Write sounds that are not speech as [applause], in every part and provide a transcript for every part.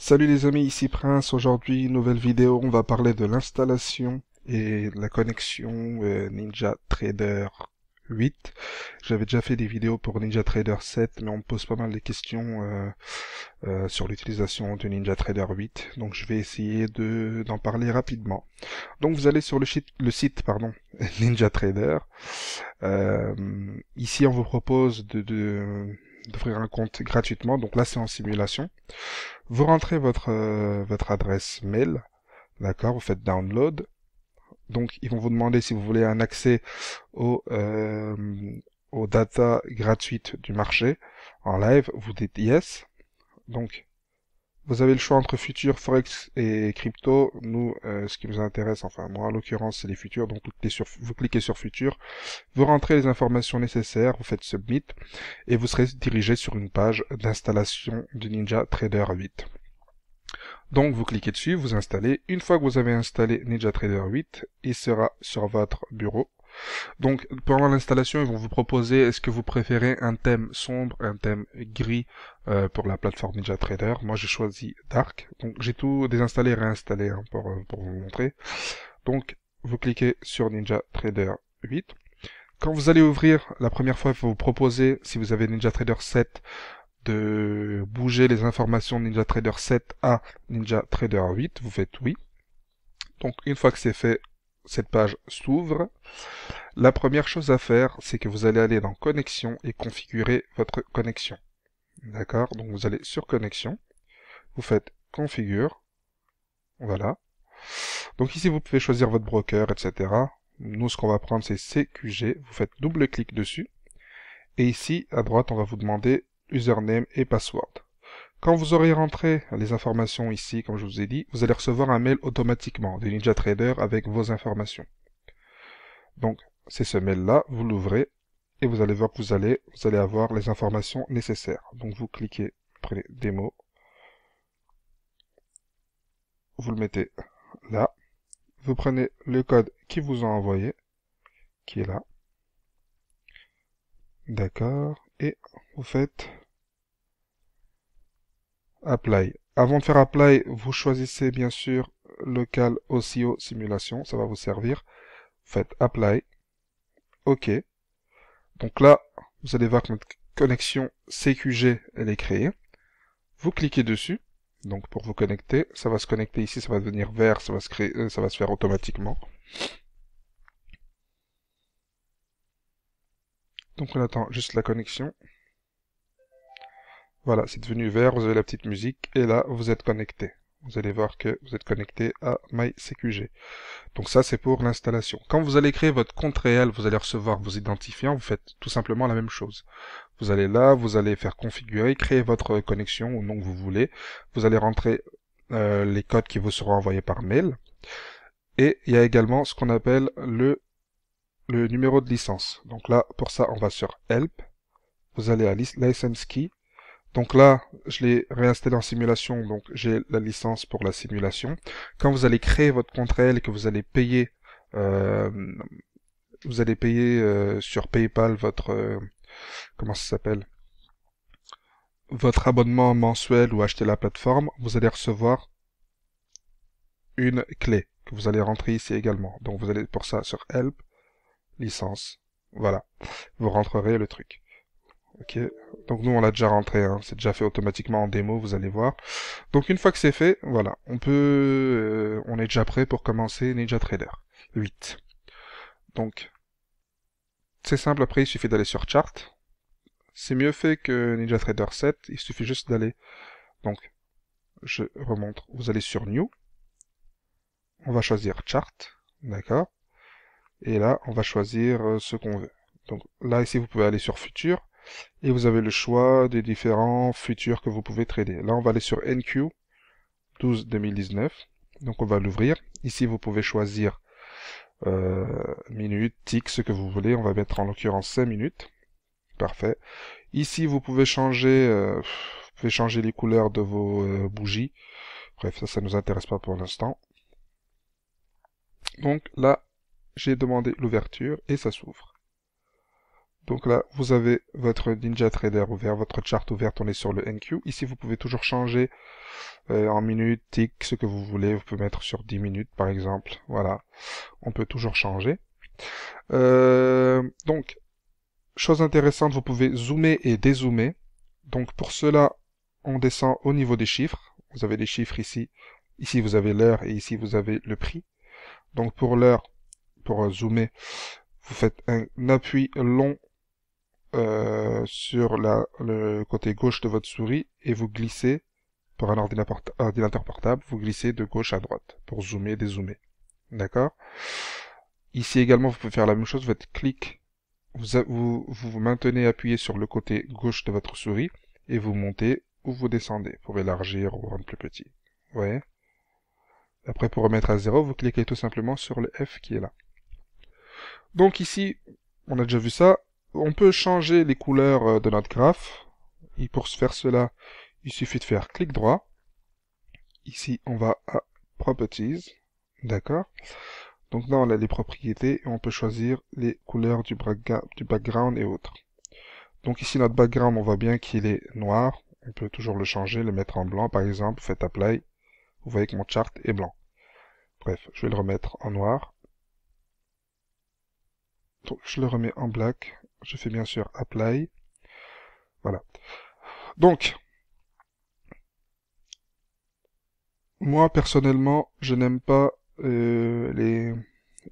Salut les amis, ici Prince. Aujourd'hui, nouvelle vidéo, on va parler de l'installation et la connexion euh, Ninja Trader 8. J'avais déjà fait des vidéos pour Ninja Trader 7, mais on me pose pas mal de questions euh, euh, sur l'utilisation de Ninja Trader 8, donc je vais essayer de d'en parler rapidement. Donc vous allez sur le site, le site pardon, [laughs] Ninja Trader. ici, on vous propose de d'ouvrir un compte gratuitement. Donc là, c'est en simulation. Vous rentrez votre euh, votre adresse mail, d'accord Vous faites download. Donc ils vont vous demander si vous voulez un accès au euh, aux data gratuites du marché en live. Vous dites yes. Donc vous avez le choix entre futurs, forex et crypto. Nous, euh, ce qui nous intéresse, enfin moi en l'occurrence, c'est les futurs. Donc vous cliquez, sur, vous vous rentrez les informations nécessaires, vous faites submit et vous serez dirigé sur une page d'installation du Ninja Trader 8. Donc vous cliquez dessus, vous installez. Une fois que vous avez installé Ninja Trader 8, il sera sur votre bureau donc pendant l'installation, ils vont vous proposer est-ce que vous préférez un thème sombre, un thème gris euh, pour la plateforme Ninja Trader? Moi j'ai choisi Dark. Donc j'ai tout désinstallé et réinstallé hein, pour, euh, pour vous montrer. Donc vous cliquez sur Ninja Trader 8. Quand vous allez ouvrir, la première fois, il faut vous proposer, si vous avez Ninja Trader 7, de bouger les informations Ninja Trader 7 à Ninja Trader 8. Vous faites oui. Donc une fois que c'est fait, cette page s'ouvre. La première chose à faire, c'est que vous allez aller dans Connexion et configurer votre connexion. D'accord? Donc vous allez sur Connexion, vous faites Configure, voilà. Donc ici, vous pouvez choisir votre broker, etc. Nous, ce qu'on va prendre, c'est CQG. Vous faites double-clic dessus. Et ici, à droite, on va vous demander username et password. Quand vous aurez rentré les informations ici, comme je vous ai dit, vous allez recevoir un mail automatiquement de Ninja Trader avec vos informations. Donc, c'est ce mail-là, vous l'ouvrez, et vous allez voir que vous allez, vous allez avoir les informations nécessaires. Donc, vous cliquez, prenez démo, vous le mettez là, vous prenez le code qui vous a envoyé, qui est là, d'accord, et vous faites Apply. Avant de faire Apply, vous choisissez bien sûr local OCO simulation, ça va vous servir. Faites Apply. OK. Donc là, vous allez voir que notre connexion CQG, elle est créée. Vous cliquez dessus. Donc pour vous connecter, ça va se connecter ici, ça va devenir vert, ça va se créer, euh, ça va se faire automatiquement. Donc on attend juste la connexion. Voilà, c'est devenu vert, vous avez la petite musique, et là, vous êtes connecté. Vous allez voir que vous êtes connecté à MyCQG. Donc ça, c'est pour l'installation. Quand vous allez créer votre compte réel, vous allez recevoir vos identifiants, vous faites tout simplement la même chose. Vous allez là, vous allez faire configurer, créer votre connexion au nom que vous voulez. Vous allez rentrer euh, les codes qui vous seront envoyés par mail. Et il y a également ce qu'on appelle le, le numéro de licence. Donc là, pour ça, on va sur Help. Vous allez à License Key donc là, je l'ai réinstallé en simulation, donc j'ai la licence pour la simulation. Quand vous allez créer votre compte réel et que vous allez payer, euh, vous allez payer euh, sur PayPal votre, euh, comment ça s'appelle, votre abonnement mensuel ou acheter la plateforme, vous allez recevoir une clé que vous allez rentrer ici également. Donc vous allez pour ça sur Help, licence, voilà, vous rentrerez le truc. Ok, donc nous on l'a déjà rentré, hein. c'est déjà fait automatiquement en démo, vous allez voir. Donc une fois que c'est fait, voilà, on peut, euh, on est déjà prêt pour commencer Ninja Trader 8. Donc c'est simple, après il suffit d'aller sur Chart. C'est mieux fait que Ninja Trader 7, il suffit juste d'aller. Donc je remonte, vous allez sur New. On va choisir Chart, d'accord Et là on va choisir euh, ce qu'on veut. Donc là ici vous pouvez aller sur Futur et vous avez le choix des différents futurs que vous pouvez trader. Là, on va aller sur NQ 12 2019. Donc, on va l'ouvrir. Ici, vous pouvez choisir euh, minutes, ticks, ce que vous voulez. On va mettre en l'occurrence 5 minutes. Parfait. Ici, vous pouvez changer, euh, pouvez changer les couleurs de vos euh, bougies. Bref, ça, ça nous intéresse pas pour l'instant. Donc là, j'ai demandé l'ouverture et ça s'ouvre. Donc là, vous avez votre Ninja Trader ouvert, votre chart ouverte, on est sur le NQ. Ici, vous pouvez toujours changer euh, en minutes, tick, ce que vous voulez. Vous pouvez mettre sur 10 minutes, par exemple. Voilà, on peut toujours changer. Euh, donc, chose intéressante, vous pouvez zoomer et dézoomer. Donc pour cela, on descend au niveau des chiffres. Vous avez des chiffres ici. Ici, vous avez l'heure et ici, vous avez le prix. Donc pour l'heure, pour zoomer, vous faites un appui long euh, sur la, le côté gauche de votre souris et vous glissez, pour un ordinateur portable, vous glissez de gauche à droite pour zoomer dézoomer. D'accord? Ici également, vous pouvez faire la même chose, faites clic, vous, vous, vous maintenez appuyé sur le côté gauche de votre souris et vous montez ou vous descendez pour élargir ou rendre plus petit. Vous voyez? Après, pour remettre à zéro, vous cliquez tout simplement sur le F qui est là. Donc ici, on a déjà vu ça, on peut changer les couleurs euh, de notre graphe. Et pour faire cela, il suffit de faire clic droit. Ici, on va à Properties. D'accord Donc là, on a les propriétés et on peut choisir les couleurs du, background et autres. Donc ici, notre background, on voit bien qu'il est noir. On peut toujours le changer, le mettre en blanc, par exemple. Faites Apply. Vous voyez que mon chart est blanc. Bref, je vais le remettre en noir. Donc, je le remets en black je fais bien sûr apply. Voilà. Donc, moi personnellement, je n'aime pas euh, les,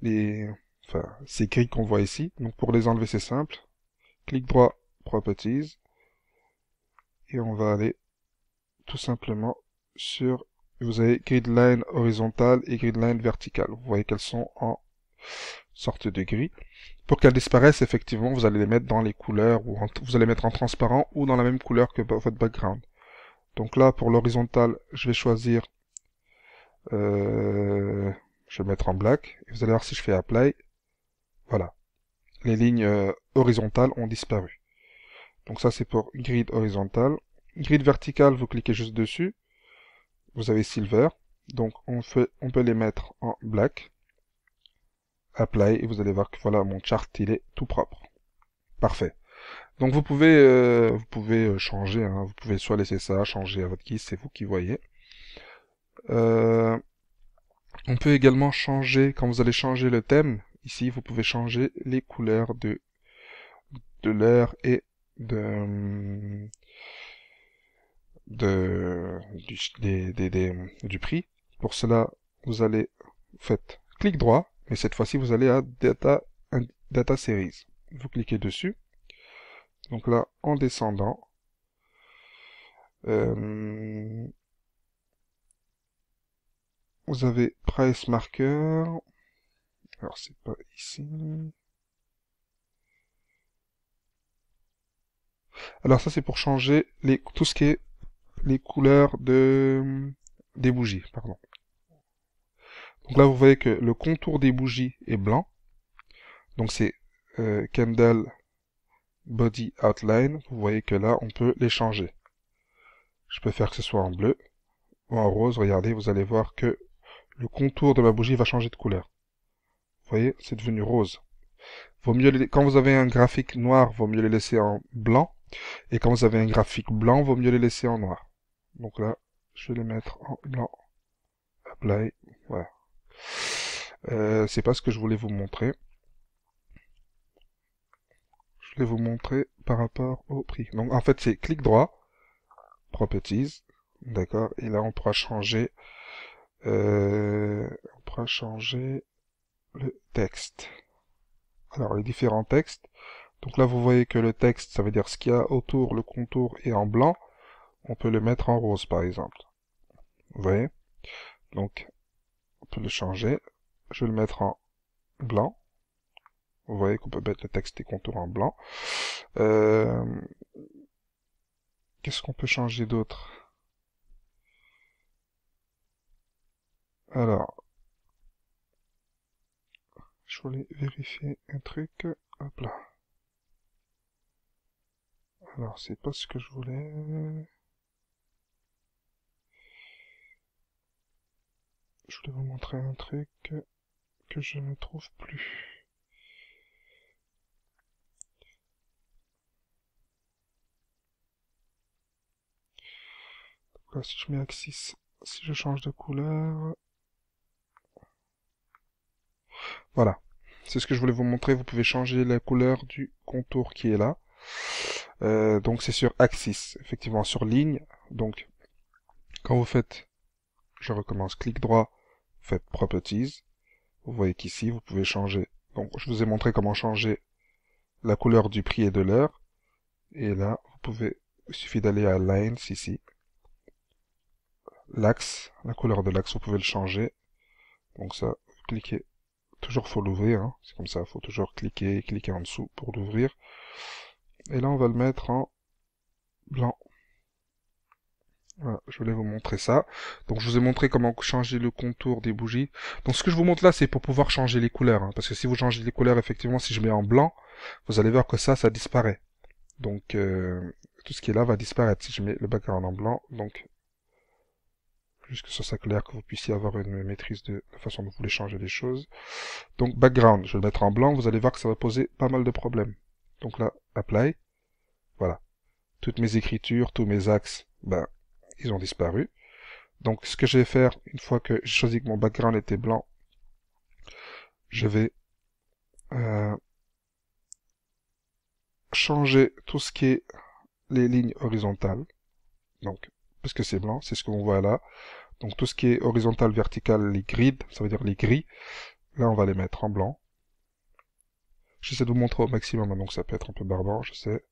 les, enfin, ces grilles qu'on voit ici. Donc pour les enlever, c'est simple. Clic droit, Properties. Et on va aller tout simplement sur, vous avez grid line horizontale et grid line verticale. Vous voyez qu'elles sont en sorte de gris. Pour qu'elles disparaissent, effectivement, vous allez les mettre dans les couleurs, ou vous allez mettre en transparent, ou dans la même couleur que votre background. Donc là, pour l'horizontale, je vais choisir, euh, je vais mettre en black, et vous allez voir si je fais apply, voilà. Les lignes euh, horizontales ont disparu. Donc ça, c'est pour grid horizontal. Grid vertical, vous cliquez juste dessus. Vous avez silver. Donc on, fait, on peut les mettre en black. Apply, et vous allez voir que voilà, mon chart, il est tout propre. Parfait. Donc vous pouvez, euh, vous pouvez euh, changer, hein. vous pouvez soit laisser ça, changer à votre guise, c'est vous qui voyez. Euh, on peut également changer, quand vous allez changer le thème, ici vous pouvez changer les couleurs de, de l'heure et de, de du, du prix. Pour cela, vous allez, faites clic droit, mais cette fois-ci, vous allez à Data, Data Series. Vous cliquez dessus. Donc là, en descendant, euh, vous avez Price Marker. Alors, c'est pas ici. Alors ça, c'est pour changer les, tout ce qui est les couleurs de, des bougies, pardon. Donc là, vous voyez que le contour des bougies est blanc. Donc c'est euh, Candle Body Outline. Vous voyez que là, on peut les changer. Je peux faire que ce soit en bleu ou en rose. Regardez, vous allez voir que le contour de ma bougie va changer de couleur. Vous voyez, c'est devenu rose. Vaut mieux quand vous avez un graphique noir, vaut mieux les laisser en blanc. Et quand vous avez un graphique blanc, vaut mieux les laisser en noir. Donc là, je vais les mettre en blanc. Apply. Voilà. Euh, c'est pas ce que je voulais vous montrer. Je voulais vous montrer par rapport au prix. Donc en fait c'est clic droit, properties, d'accord, et là on pourra changer, euh, on pourra changer le texte. Alors les différents textes. Donc là vous voyez que le texte, ça veut dire ce qu'il y a autour, le contour est en blanc. On peut le mettre en rose par exemple. Vous voyez? Donc on peut le changer. Je vais le mettre en blanc. Vous voyez qu'on peut mettre le texte et contours en blanc. Euh, qu'est-ce qu'on peut changer d'autre? Alors, je voulais vérifier un truc. Hop là. Alors, c'est pas ce que je voulais. je voulais vous montrer un truc que je ne trouve plus. Donc là, si je mets axis, si je change de couleur... Voilà. C'est ce que je voulais vous montrer. Vous pouvez changer la couleur du contour qui est là. Euh, donc c'est sur axis, effectivement sur ligne. Donc quand vous faites, je recommence, clic droit, faites properties. Vous voyez qu'ici vous pouvez changer. Donc je vous ai montré comment changer la couleur du prix et de l'heure. Et là, vous pouvez, il suffit d'aller à lines ici. L'axe, la couleur de l'axe, vous pouvez le changer. Donc ça, vous cliquez toujours faut l'ouvrir, hein. c'est comme ça, faut toujours cliquer, cliquer en dessous pour l'ouvrir. Et là, on va le mettre en blanc. Voilà, je voulais vous montrer ça. Donc, je vous ai montré comment changer le contour des bougies. Donc, ce que je vous montre là, c'est pour pouvoir changer les couleurs. Hein. parce que si vous changez les couleurs, effectivement, si je mets en blanc, vous allez voir que ça, ça disparaît. Donc, euh, tout ce qui est là va disparaître si je mets le background en blanc. Donc, juste que ce soit clair, que vous puissiez avoir une maîtrise de la façon dont vous voulez changer les choses. Donc, background, je vais le mettre en blanc. Vous allez voir que ça va poser pas mal de problèmes. Donc là, apply. Voilà. Toutes mes écritures, tous mes axes, ben, ils ont disparu. Donc, ce que je vais faire, une fois que j'ai choisi que mon background était blanc, je vais euh, changer tout ce qui est les lignes horizontales. Donc, puisque c'est blanc, c'est ce qu'on voit là. Donc, tout ce qui est horizontal, vertical, les grids, ça veut dire les gris, là, on va les mettre en blanc. J'essaie de vous montrer au maximum, hein, donc ça peut être un peu barbare, je sais.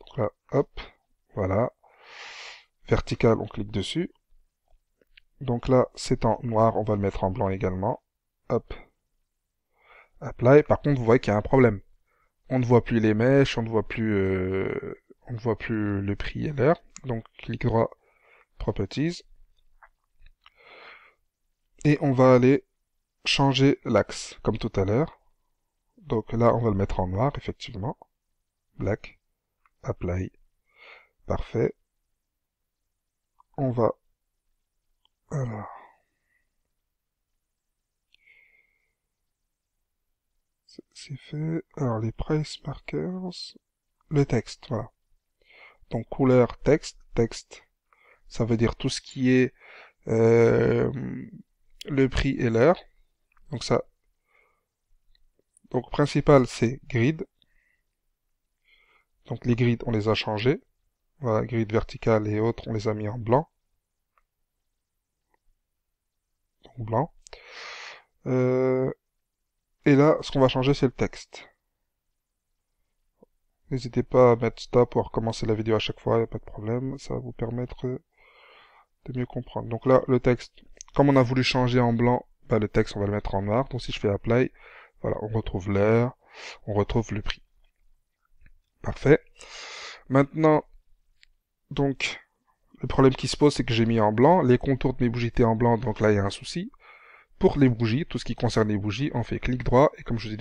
Donc là, hop, voilà. Vertical, on clique dessus. Donc là, c'est en noir, on va le mettre en blanc également. Hop. Apply. Par contre, vous voyez qu'il y a un problème. On ne voit plus les mèches, on ne voit plus, euh, on ne voit plus le prix et l'heure. Donc, clic droit, Properties. Et on va aller changer l'axe, comme tout à l'heure. Donc là, on va le mettre en noir, effectivement. Black. Apply. Parfait. On va... Alors... C'est fait. Alors, les price markers... Le texte, voilà. Donc, couleur texte. Texte, ça veut dire tout ce qui est euh, le prix et l'heure. Donc ça, donc principal c'est grid. Donc les grids on les a changés. Voilà, grid vertical et autres on les a mis en blanc. Euh, et là, ce qu'on va changer c'est le texte. N'hésitez pas à mettre stop pour recommencer la vidéo à chaque fois, il a pas de problème. Ça va vous permettre de mieux comprendre. Donc là, le texte, comme on a voulu changer en blanc, bah, le texte on va le mettre en noir. Donc si je fais apply, voilà, on retrouve l'heure, on retrouve le prix. Parfait. Maintenant, donc, le problème qui se pose, c'est que j'ai mis en blanc. Les contours de mes bougies étaient en blanc, donc là, il y a un souci. Pour les bougies, tout ce qui concerne les bougies, on fait clic droit, et comme je vous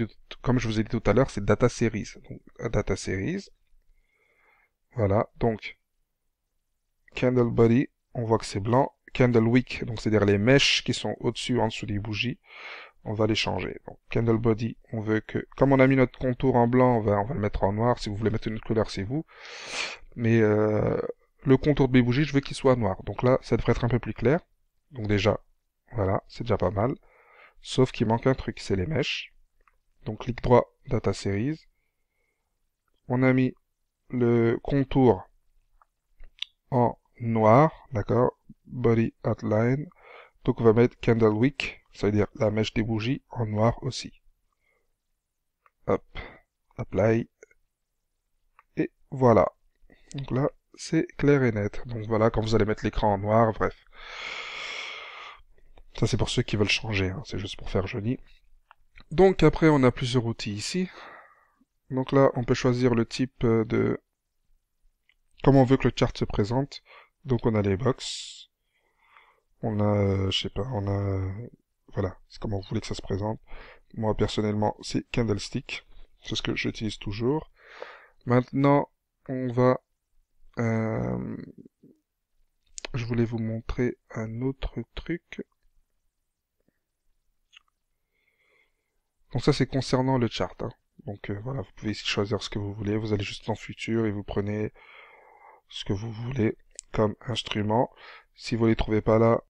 ai dit, tout à l'heure, c'est Data Series. Donc, Data Series. Voilà, donc, Candle Body, on voit que c'est blanc. Candle Wick, donc c'est-à-dire les mèches qui sont au-dessus, en dessous des bougies on va les changer. Donc, candle body, on veut que, comme on a mis notre contour en blanc, on va, on va le mettre en noir. Si vous voulez mettre une autre couleur, c'est vous. Mais euh, le contour de mes bougies, je veux qu'il soit noir. Donc là, ça devrait être un peu plus clair. Donc déjà, voilà, c'est déjà pas mal. Sauf qu'il manque un truc, c'est les mèches. Donc clic droit, Data Series. On a mis le contour en noir, d'accord Body Outline. Donc on va mettre Candle Wick ça veut dire la mèche des bougies en noir aussi. Hop, apply. Et voilà. Donc là, c'est clair et net. Donc voilà, quand vous allez mettre l'écran en noir, bref. Ça c'est pour ceux qui veulent changer, hein. c'est juste pour faire joli. Donc après, on a plusieurs outils ici. Donc là, on peut choisir le type de... Comment on veut que le chart se présente. Donc on a les box. On a, je sais pas, on a voilà, c'est comment vous voulez que ça se présente. Moi, personnellement, c'est Candlestick. C'est ce que j'utilise toujours. Maintenant, on va... Euh, je voulais vous montrer un autre truc. Donc ça, c'est concernant le chart. Hein. Donc euh, voilà, vous pouvez choisir ce que vous voulez. Vous allez juste dans Futur et vous prenez ce que vous voulez comme instrument. Si vous ne les trouvez pas là,